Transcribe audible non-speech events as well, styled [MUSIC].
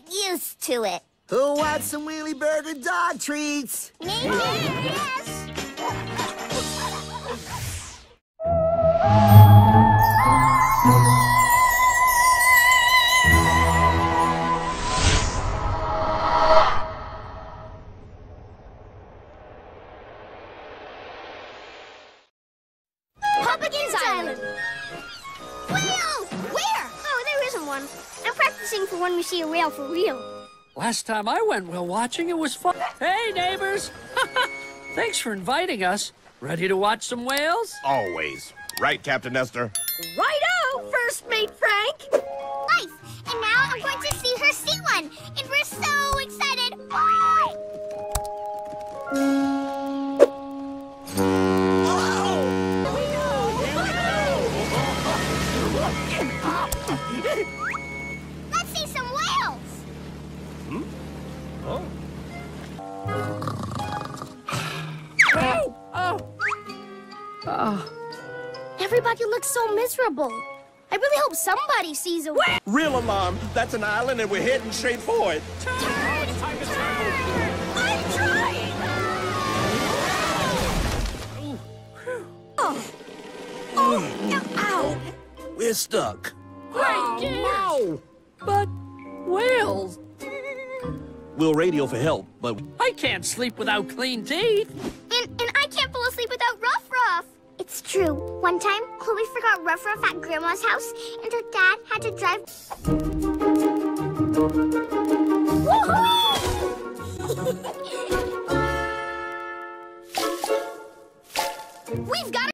get used to it. Who wants some Wheelie Burger dog treats? Me? Yes. Practicing for when we see a whale for real. Last time I went whale watching, it was fun. Hey, neighbors! [LAUGHS] Thanks for inviting us. Ready to watch some whales? Always. Right, Captain Nestor? Righto, Oh. Everybody looks so miserable. I really hope somebody sees a whale. Real alarm. That's an island and we're heading straight for it. Turn! Turn! I'm trying. Oh. Oh, ow. We're stuck. no! But whales? We'll radio for help, but... I can't sleep without clean teeth. And, and I can't fall asleep without Ruff Ruff. It's true. One time, Chloe forgot Ruff Ruff at Grandma's house, and her dad had to drive... [LAUGHS] We've got